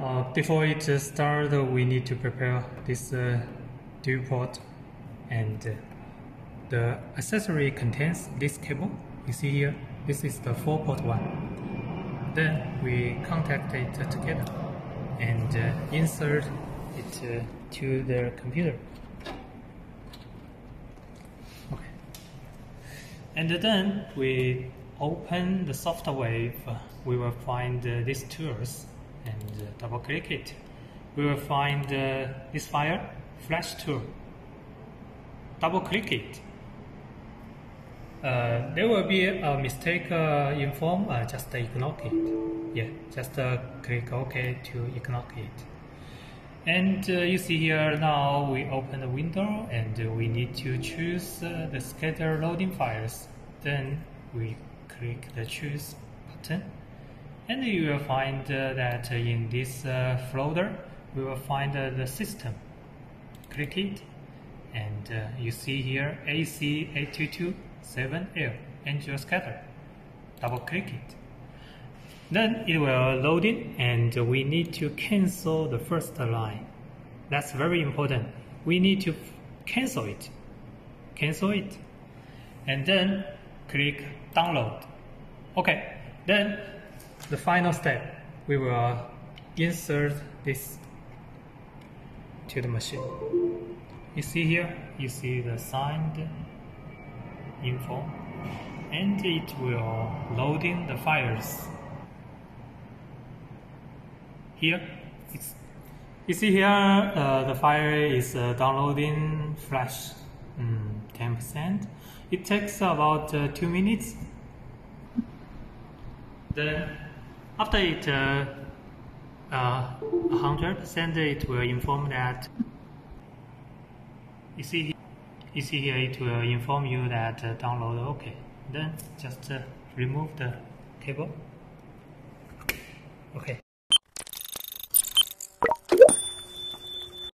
uh, before it uh, start, we need to prepare this uh, dual port and uh, the accessory contains this cable. You see here, this is the 4 port one. Then we contact it together and uh, insert it uh, to the computer. Okay. And then we open the software. We will find uh, these tools and uh, double click it. We will find uh, this file, flash tool. Double click it. Uh, there will be a mistake uh, in form, uh, just ignore it. Yeah, just uh, click OK to ignore it. And uh, you see here now we open the window and we need to choose the scatter loading files. Then we click the choose button and you will find uh, that in this uh, folder we will find uh, the system. Click it and uh, you see here AC8227L angel scatter. Double click it. Then it will load in and we need to cancel the first line. That's very important. We need to cancel it. Cancel it. And then click download. Okay. Then the final step, we will insert this to the machine. You see here, you see the signed info and it will load in the files. Here, it's, you see here uh, the file is uh, downloading flash mm, 10%. It takes about uh, 2 minutes. Then after it uh, uh, 100% it will inform that you see you see here it will inform you that uh, download okay. Then just uh, remove the cable. Okay